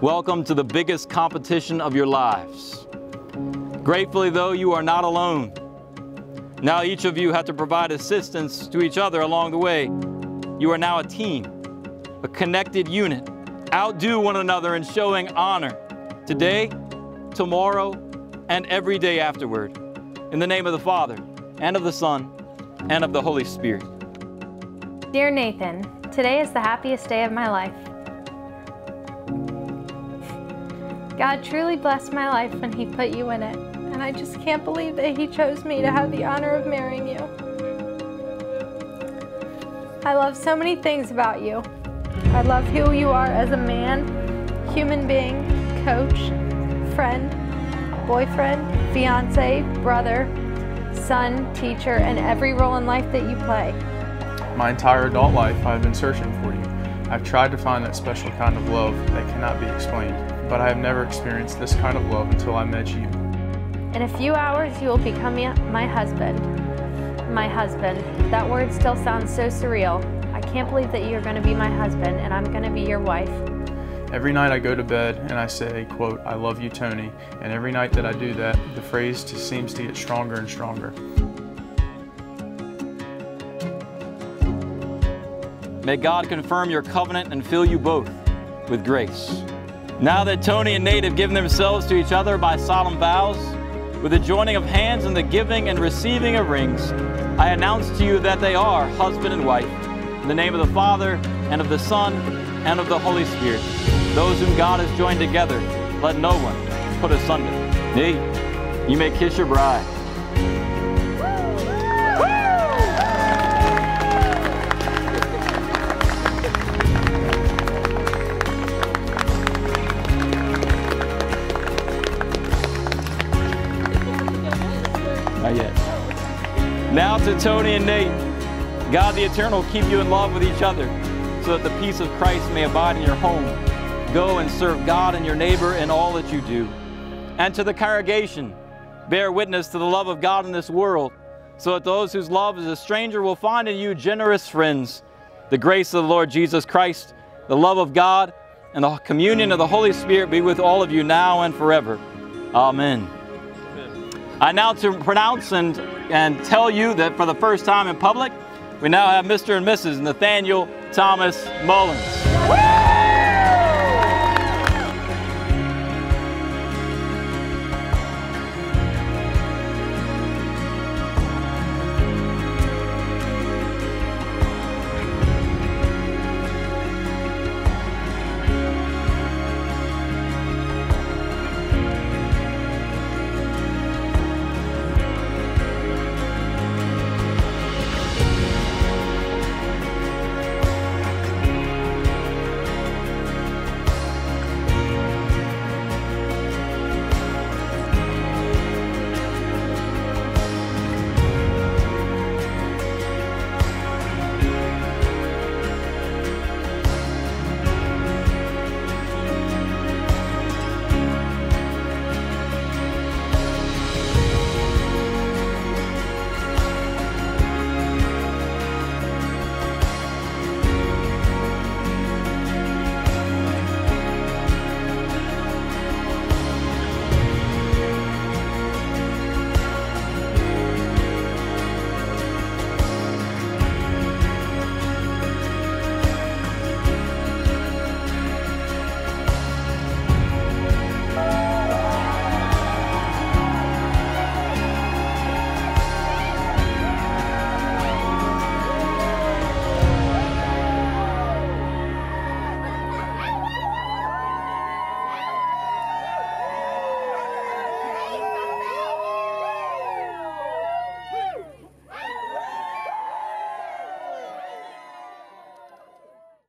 Welcome to the biggest competition of your lives. Gratefully, though, you are not alone. Now each of you have to provide assistance to each other along the way. You are now a team, a connected unit. Outdo one another in showing honor today, tomorrow, and every day afterward. In the name of the Father, and of the Son, and of the Holy Spirit. Dear Nathan, today is the happiest day of my life. God truly blessed my life when He put you in it, and I just can't believe that He chose me to have the honor of marrying you. I love so many things about you. I love who you are as a man, human being, coach, friend, boyfriend, fiance, brother, son, teacher, and every role in life that you play. My entire adult life, I've been searching for you. I've tried to find that special kind of love that cannot be explained, but I have never experienced this kind of love until I met you. In a few hours, you will become my husband. My husband. That word still sounds so surreal. I can't believe that you're going to be my husband and I'm going to be your wife. Every night I go to bed and I say, quote, I love you, Toni. And every night that I do that, the phrase just seems to get stronger and stronger. May God confirm your covenant and fill you both with grace. Now that Toni and Nate have given themselves to each other by solemn vows, with the joining of hands and the giving and receiving of rings, I announce to you that they are husband and wife. In the name of the Father, and of the Son, and of the Holy Spirit. Those whom God has joined together, let no one put asunder. Nate, you may kiss your bride. Now to Toni and Nate. God the Eternal keep you in love with each other so that the peace of Christ may abide in your home. Go and serve God and your neighbor in all that you do. And to the congregation, bear witness to the love of God in this world so that those whose love is a stranger will find in you generous friends. The grace of the Lord Jesus Christ, the love of God, and the communion of the Holy Spirit be with all of you now and forever. Amen. I now to pronounce and, and tell you that for the first time in public, we now have Mr. and Mrs. Nathaniel Thomas Mullins.